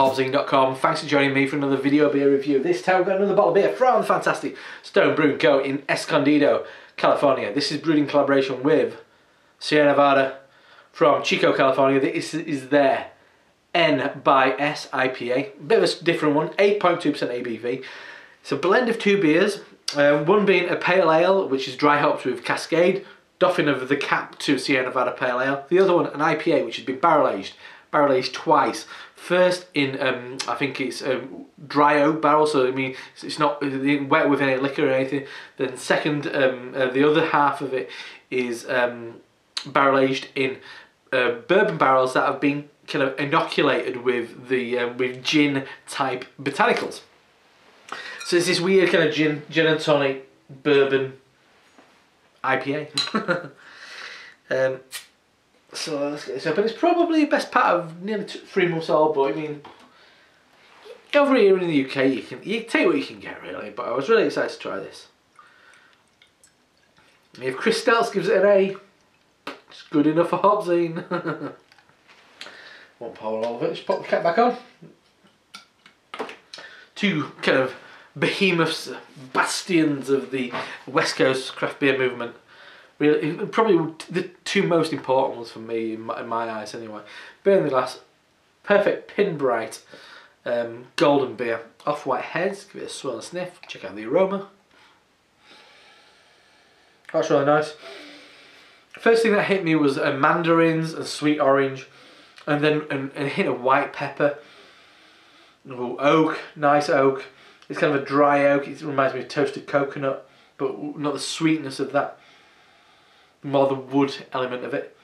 hopzine.com. Thanks for joining me for another video beer review. This time we've got another bottle of beer from the fantastic Stone Brewing Co. in Escondido, California. This is brewed in collaboration with Sierra Nevada from Chico, California. This is their N by S IPA. Bit of a different one, 8.2% ABV. It's a blend of two beers, um, one being a pale ale, which is dry hopped with Cascade, doffing of the cap to Sierra Nevada Pale Ale. The other one, an IPA, which has been barrel aged, barrel aged twice. First in, um, I think it's um, dry oak barrel, so I mean it's not wet with any liquor or anything. Then second, um, uh, the other half of it is um, barrel aged in uh, bourbon barrels that have been kind of inoculated with the uh, with gin type botanicals. So it's this weird kind of gin, gin and tonic bourbon IPA. um, so let's get this open. It's probably the best part of nearly two, three months old, but I mean, over here in the UK, you can you take what you can get really. But I was really excited to try this. If Chris Stelz gives it an A, it's good enough for Hopzine. Won't pour all of it. Just pop the cap back on. Two kind of behemoths, bastions of the West Coast craft beer movement. Really, probably the two most important ones for me, in my, in my eyes anyway. Beer in the glass, perfect pin bright um, golden beer. Off white heads, give it a swirl and sniff, check out the aroma. That's really nice. First thing that hit me was uh, mandarins and sweet orange, and then an, a hint of white pepper. Ooh, oak, nice oak. It's kind of a dry oak. It reminds me of toasted coconut, but not the sweetness of that. More the wood element of it.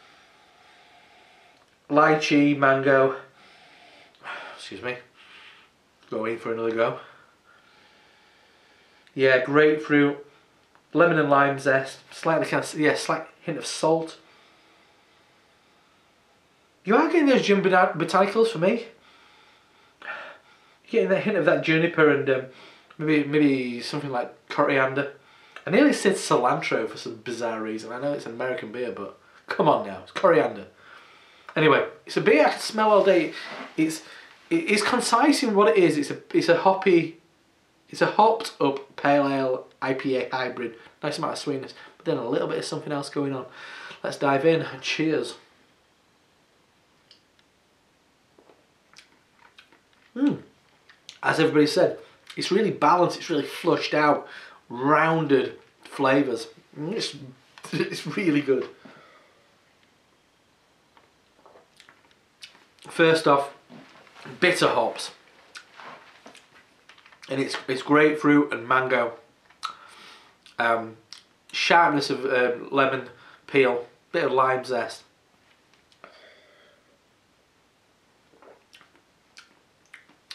Lychee, mango. Excuse me. Going for another go. Yeah, grapefruit, lemon and lime zest, slightly kind of yeah, slight hint of salt. You are getting those gin botanicals for me getting that hint of that juniper and um, maybe maybe something like coriander. I nearly said cilantro for some bizarre reason. I know it's an American beer, but come on now, it's coriander. Anyway, it's a beer I can smell all day. It's it's concise in what it is. It's a it's a hoppy, it's a hopped up pale ale IPA hybrid. Nice amount of sweetness, but then a little bit of something else going on. Let's dive in. Cheers. Hmm as everybody said, it's really balanced, it's really flushed out, rounded flavours. Mm, it's, it's really good. First off, bitter hops. And it's, it's grapefruit and mango. Um, sharpness of um, lemon peel, bit of lime zest.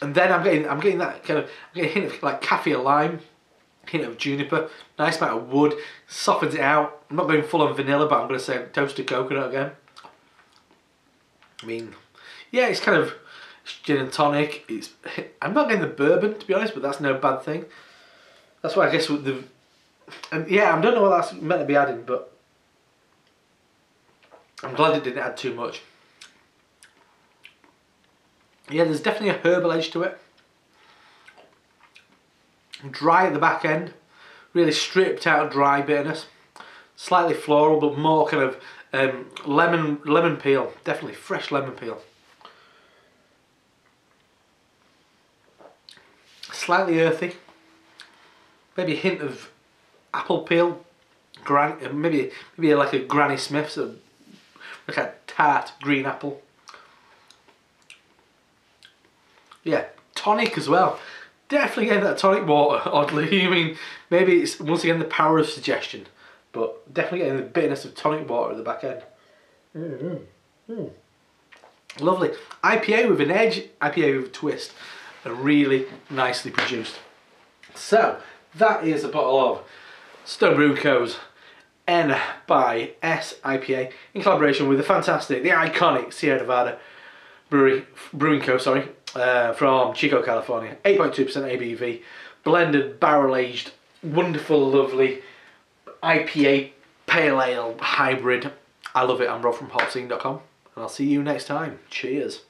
and then I'm getting I'm getting that kind of I'm getting a hint of like kaffir lime, hint of juniper, nice amount of wood, softens it out. I'm not going full on vanilla, but I'm going to say toasted coconut again. I mean, yeah, it's kind of it's gin and tonic. It's I'm not getting the bourbon to be honest, but that's no bad thing. That's why I guess with the and yeah, I don't know what that's meant to be adding, but I'm glad it didn't add too much. Yeah, there's definitely a herbal edge to it. Dry at the back end, really stripped out dry bitterness. Slightly floral, but more kind of um, lemon lemon peel. Definitely fresh lemon peel. Slightly earthy. Maybe a hint of apple peel. Gran maybe maybe like a Granny Smith's, so like a tart green apple. Yeah, tonic as well. Definitely getting that tonic water, oddly. I mean, maybe it's once again the power of suggestion, but definitely getting the bitterness of tonic water at the back end. Mm mm. Lovely. IPA with an edge, IPA with a twist, and really nicely produced. So, that is a bottle of Stone Brew Co.'s N by S IPA in collaboration with the fantastic, the iconic Sierra Nevada Brewery, Brewing Co. Sorry, uh, from Chico, California. 8.2% ABV, blended, barrel aged, wonderful, lovely IPA pale ale hybrid. I love it. I'm Rob from hopzine.com, and I'll see you next time. Cheers.